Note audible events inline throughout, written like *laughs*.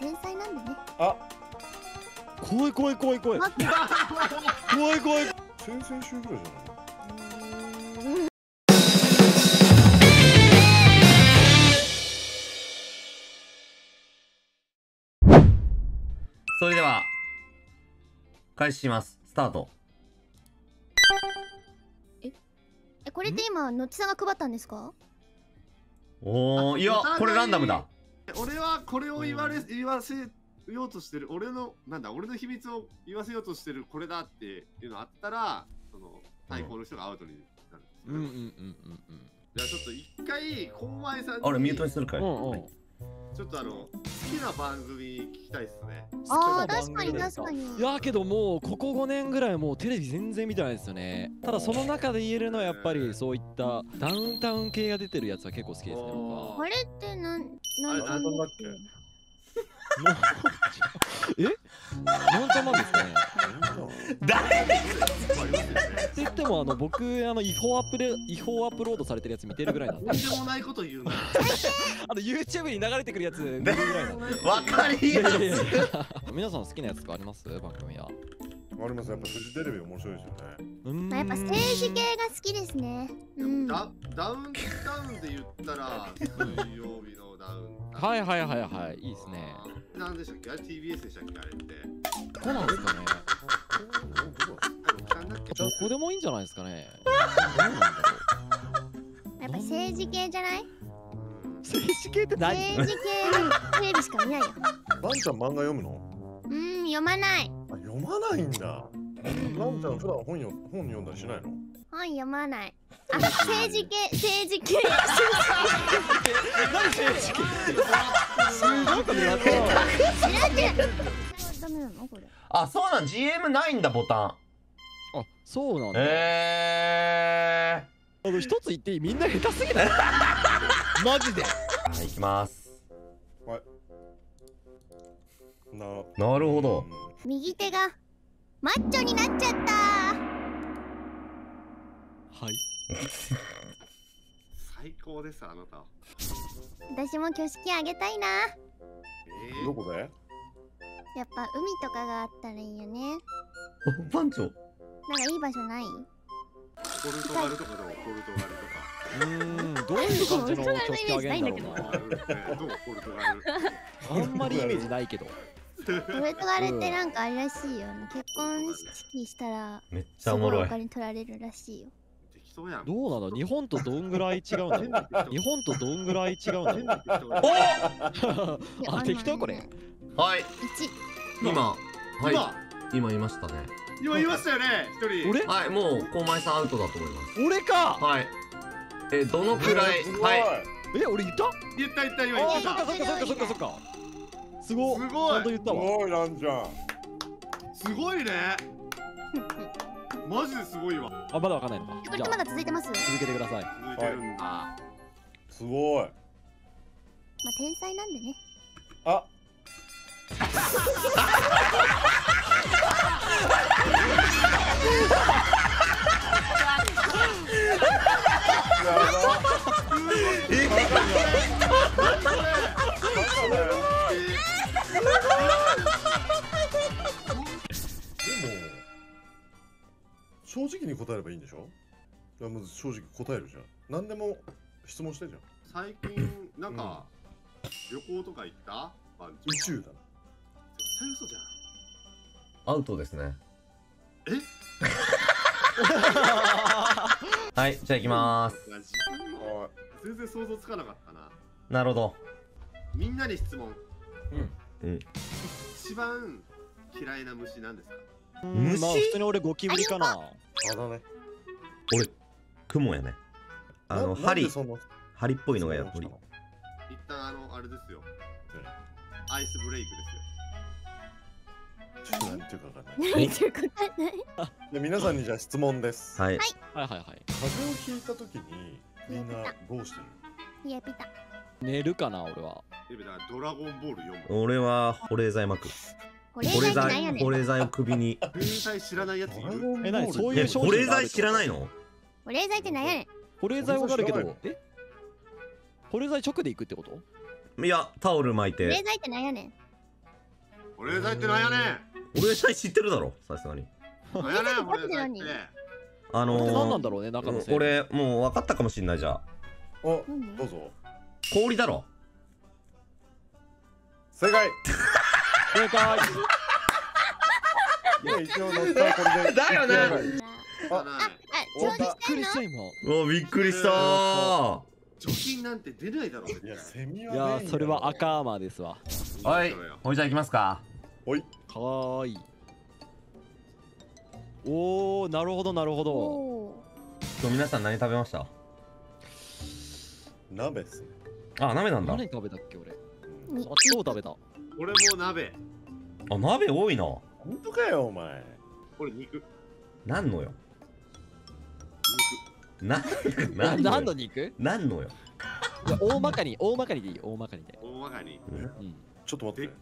天才なんでねあ怖い怖い怖い怖い怖い怖い先々週ぐらいじゃないうんそれでは、開始します。スタート。えこれって今のっちさんが配ったんですか？おー、いやこれランダムだ。俺はこれを言われ、言わせようとしてる俺のなんだ俺の秘密を言わせようとしてるこれだっていうのあったらその対抗の人がアウトになるうんうんんうんですよ、じゃあちょっと一回コンマイさんにあれ、ミュートにするかいうんうん。うんちょっとあの好きな番組聞きたいっすね。ああ確かに確かに。いやけどもうここ5年ぐらいもうテレビ全然見てないですよね。ただその中で言えるのはやっぱりそういったダウンタウン系が出てるやつは結構好きですね僕はこれってなんなんあれなんだっけ？もう *laughs* え？なんちゃなんですかね？誰？って言ってもあの僕あの違法アップレ違法アップロードされてるやつ見てるぐらいなんで。とんでもないこと言うな *laughs* あの YouTube に流れてくるやつ見るぐらいなんで。わかりいややすい。*laughs* 皆さん好きなやつとかあります？番組はありますやっぱフジテレビ面白いですよね。うーん。まあやっぱ政治系が好きですね。うん。ダダウンタウンで言ったら水曜日のダウンはいはいはいはい。いいですね。なんでしたっけ？あれ TBS でしたっけ？あれって。そうなんですかね。どこでもいいんじゃないですかね。やっぱ政治系じゃない？政治系って何？政治系のテレビしか見ないよ。バンちゃん漫画読むの？うん読まない。あ読まないんだ。バンちゃん普段本よ本読んだりしないの？本読まない。あ政治系政治系 *laughs* あ、そうなん、GM ないんだ、ボタン。あそうなんだえあの一つ言っていい？みんな下手すぎない？*laughs* マジでー。はい、行きます。ななるほど。右手がマッチョになっちゃったはい *laughs* 最高ですあなた。私も挙式あげたいな。えうんどこで？やっぱ海とかがあったらいいよね。おパンチョ。なんかいい場所ない？ポルトガルとかどう？ポルトガルとか。うーんどういう感じの挙式あげんだろうポルトガルってどう？ポルトガル。なあんまりイメージないけど。ポルトガルってなんかあれらしいよ。あの結婚式したらめっちすごいおゃおもろい。金取られるらしいよ適当やん。どうなの？日本とどんぐらい違うんだろう日本とどんぐらい違うん。だろういやあ適当これ。はい、一。今、は今い、今？言いましたね。今言いましたよね一人。俺？はい、もう、コウマイさんアウトだと思います。俺か？はい。え、どのくらい、はい。え俺言った？言った言った今言ってた。そっかそっかそっかそっかそっか。すごっ。すごい。ちゃんと言ったわ。すごいランちゃん。すごいねマジですごいわ。あまだわかんないのか。これまだ続いてます？ま続けてください。続いてるんだ。すごい。あ天才なんでね。あ正直に答えればいいんでしょ？いやまず正直答えるじゃん。何でも質問してじゃん。最近なんか旅行とか行った？宇チ宙だ絶対嘘じゃん。アウトですね。え？*laughs* はい、じゃあ行きまーす。いや自分全然想像つかなかったな。なるほど。みんなに質問。うん。一番嫌いな虫なんですか？うん。まあ普通に俺ゴキブリかな。あだね。俺、雲やね。あの、ななん針針っぽいのがやっぱり。一旦あのあれですよ。えアイスブレイクですよ。ちょっと何言ってるか分かんない。何？てるか分かんない？で皆さんにじゃあ質問です。はい。はい。はいはい風邪をひいた時にみんなどうしてるいやピタ寝るかな俺は。ドラゴンボール読む。俺は保冷剤巻く。これ保冷以外ってなんや剤、ねん。保冷剤を首に。天才知らないやついる。え何？そうえ、いう商保冷品がある剤知らないの？保冷剤ってなんやねん。保冷剤わかるけ保冷剤どえ？保冷剤直で行くってこと？いや、タオル巻いて。保冷剤ってなんやねん。保冷剤ってなんやねん。俺さえ知ってるだろ？さすがに。なんやねん保冷剤って。何あのこれって何なんーだろうね中のせい俺もう分かったかもしんないじゃあ。お何どうぞ。氷だろ？正解正解。いや一応乗ったこれでだよねああ、調理びっしてんの？くりした今うわびっくりした。ー貯金なんて出ないだろ絶いや対。セミはいやそれは赤アーマーですわ。はいほいじゃあ行きますか。おい。かわい。いおーなるほどなるほど。お今日皆さん何食べました？鍋っすね。あ鍋なんだ。何食べたっけ俺。納豆食べた俺も鍋。あ鍋多いな。本当かよお前。俺肉。なんのよ。なな *laughs* なんのよ。何の肉？いなんのよ。や大まかに大まかにでいい大まかにで。大まかに。うん。ちょっと待って。で？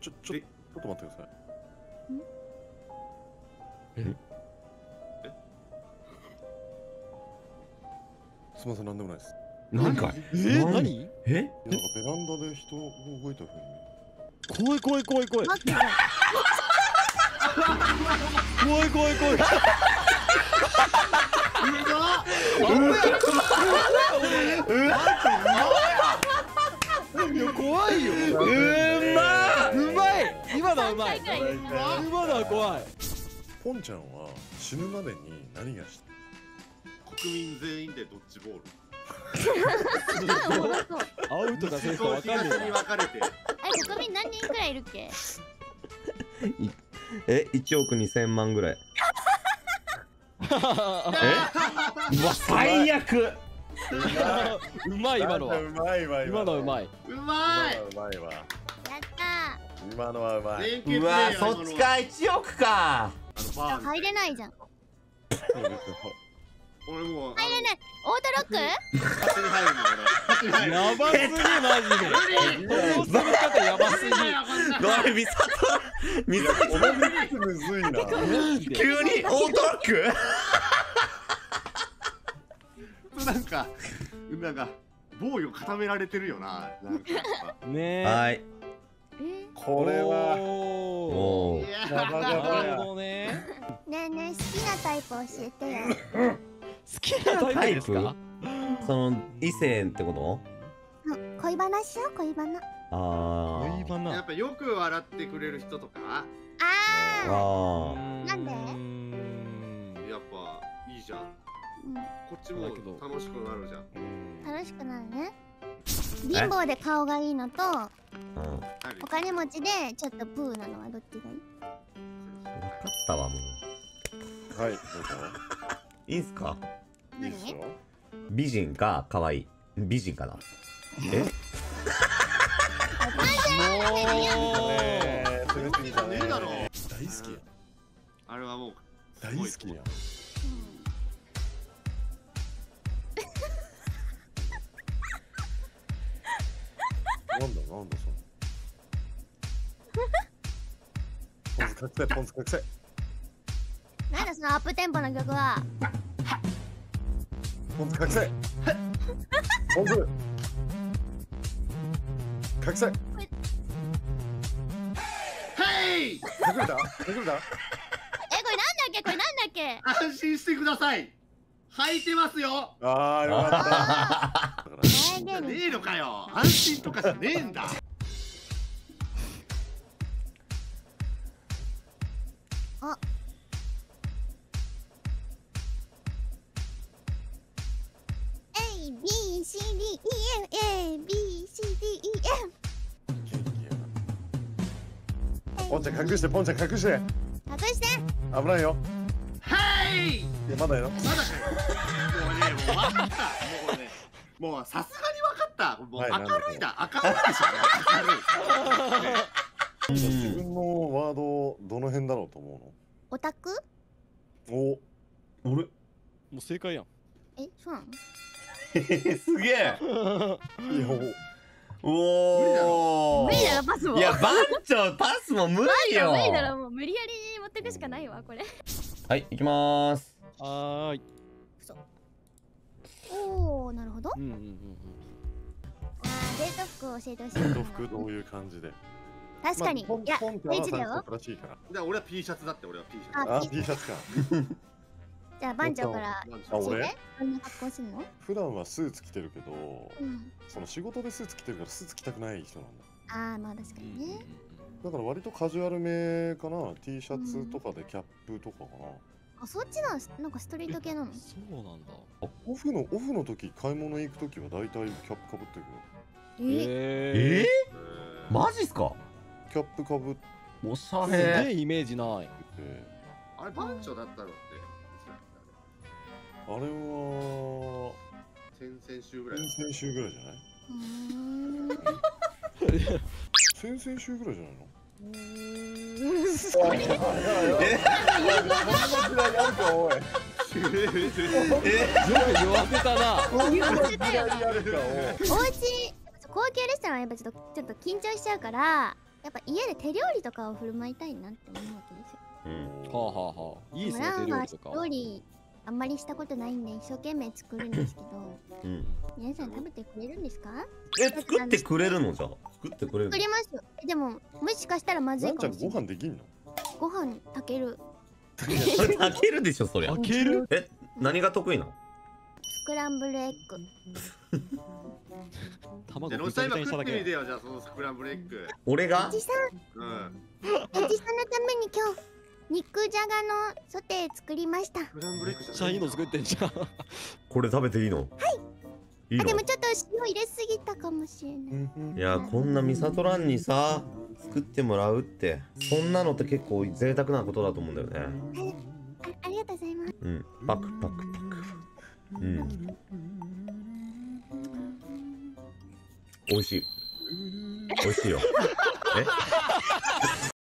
ちょちょで？ちょっと待ってください。え？すみませんなんでもないです。何かい？え？ー、何何？え？なんかベランダで人が動いたふうに怖い怖い怖い怖い。怖い怖い怖い。いや怖いよ。うまうまい。今のはうまい。今のは怖い。ポンちゃんは死ぬまでに何がした？国民全員でドッジボール。*laughs* *laughs* アウトかセーフか分かんね東に分かれて。え、国民何人くらいいるっけ？*laughs* え1億2000万ぐらい。*laughs* え？うわ最悪。うまい今のは。うまいわ今の。はうまい。いうまいうまいわ。やった今のはうまい。うわそっちか。1億か。入れないじゃん俺もう入れない。オートロック？勝手に入るの俺。勝手に入るやばすぎ。マジで方やばすぎ。ごめんミサトミサお前むずいな急にオートロック？なんかなんか防御固められてるよな。ねえはいえこれは。おおね。ねえねえ好きなタイプ教えてよ *laughs* 好きなタイプですか？その異性ってこうん恋話しよう恋バナ。とあ恋バナ。やっぱよく笑ってくれる人とか？あああなんで？でやっぱいいじゃん。ー、こっちもだけど楽しくなるじゃん。うん、楽しくなるね。貧乏で顔がいいのとうん。何お金持ちでちょっとプーなのはどっちがいい？分かったわもう。はいどうぞいいんすか？いいっすよ美人か可愛い。美人かな？え？だろ大好きやあれはもう大好きやなんだなんだそれ。ポンズ隠せポンズ隠せなんだそのアップテンポの曲は。ポンズ隠せポンズ隠せ隠ヘイれた？隠れた？えこれなんだっけ？これなんだっけ？安心してください。履いてますよ。あーよかった。ねでえのかよ。安心とかじゃねえんだ。あちゃん隠してポンちゃん隠して。隠して。危ないよ。ヘイいやまだよ。まだかよ。もうねもう分かったもうねもうさすがに分かった。もうはい明るいだ。明るいでしょ。明るい。ね自分のワードどの辺だろうと思オタク？うのお俺もう正解やん。えそうなの？*laughs* すげえ。いやお。おパスも。いや番長パスも無理よ。無理だろもう無理やり持ってくしかないわこれ。はい行きまーす。はーい。おおなるほど。うんうんうんあーデート服教えてほしい。デート服どういう感じで？確かに、まあいやポンって大事だよ。合わされてたらしいから。で俺は P シャツだって俺は P シャツ。ああ T シャツか。*laughs* じゃあ番長から教えて。どんな格好するの？普段はスーツ着てるけどうん。その仕事でスーツ着てるからスーツ着たくない人なんだああまあ確かにね。だから割とカジュアルめかな。T シャツとかでキャップとかかな、あそっちなんなんかストリート系なの？そうなんだ。オフのオフの時買い物行く時は大体キャップかぶってるえ？えええー、マジっすか？キャップかぶっておしゃすげれえイメージない。ー、あれ番長だったのっていつだっあれはた先々週ぐらい先々週ぐらいじゃない？うーん先々週ぐらいじゃないの？うーんそれよく言わせたな言わせたよやるかお家高級レストランはやっぱちょっとちょっと緊張しちゃうからやっぱ家で手料理とかを振る舞いたいなって思うわけですようんはあはあはあいいっすね手料理とか料理あんまりしたことないんで一生懸命作るんですけど。うん。皆さん食べてくれるんですか？え作ってくれるのじゃあ。作ってくれる作りますよ。えでももしかしたらまずワンちゃんごいかもしれない。飯できんの？ご飯炊ける。開ける？*laughs* でしょそりゃ。開ける？え何が得意なの？スクランブルエッグ。卵じゃあロぐちゃぐちゃにしたシタ今食だけってみてよじゃあそのスクランブルエッグ。俺が？おじさん。うん。おじさんのために今日肉じゃがのソテー作りました。めっちゃいいの作ってんじゃんこれ食べていいの？はい。いいの？あでもちょっと塩入れすぎたかもしれない。いやこんなミサトランにさ作ってもらうってそんなのって結構贅沢なことだと思うんだよね。あありがとうございます。うん。パクパクパク。うん。美味しい。美味しいよ。え？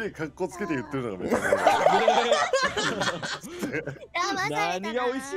げえ格好つけて言ってるのがめっちゃ騙されたな。何が美味しい